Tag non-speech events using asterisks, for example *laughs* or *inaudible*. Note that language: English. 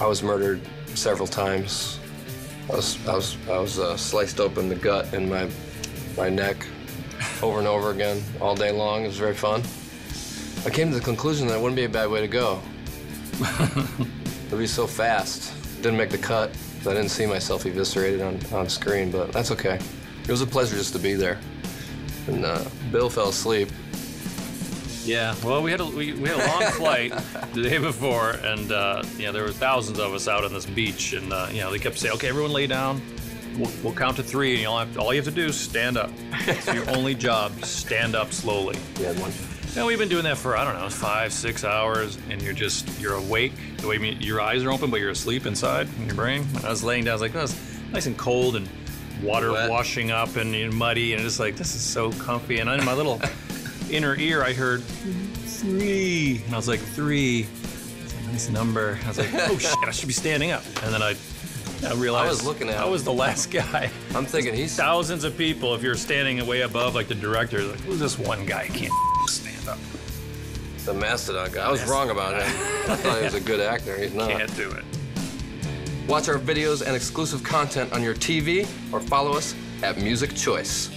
I was murdered several times. I was, I was, I was uh, sliced open the gut and my, my neck over and over again all day long. It was very fun. I came to the conclusion that it wouldn't be a bad way to go. *laughs* It'd be so fast. Didn't make the cut. I didn't see myself eviscerated on, on screen, but that's okay. It was a pleasure just to be there. And uh, Bill fell asleep. Yeah, well, we had a we, we had a long *laughs* flight the day before, and uh, you know there were thousands of us out on this beach, and uh, you know they kept saying, "Okay, everyone lay down. We'll, we'll count to three, and you'll have, all you have to do is stand up. It's your *laughs* only job. Stand up slowly." You had one? Yeah, we've been doing that for I don't know five, six hours, and you're just you're awake. The way your eyes are open, but you're asleep inside in your brain. And I was laying down, I was like, "Oh, it's nice and cold and water Wet. washing up and you know, muddy, and just like this is so comfy." And I'm in my little inner ear, I heard three, and I was like, three. It's a nice number. I was like, "Oh shit, I should be standing up." And then I, I realized I was looking at I him. was the last guy. I'm thinking he's Thousands of people. If you're standing way above, like the director, like who's this one guy? Can't stand up. the mastodon guy. I was wrong about him. I thought he was a good actor. He's not. Can't do it. Watch our videos and exclusive content on your TV or follow us at Music Choice.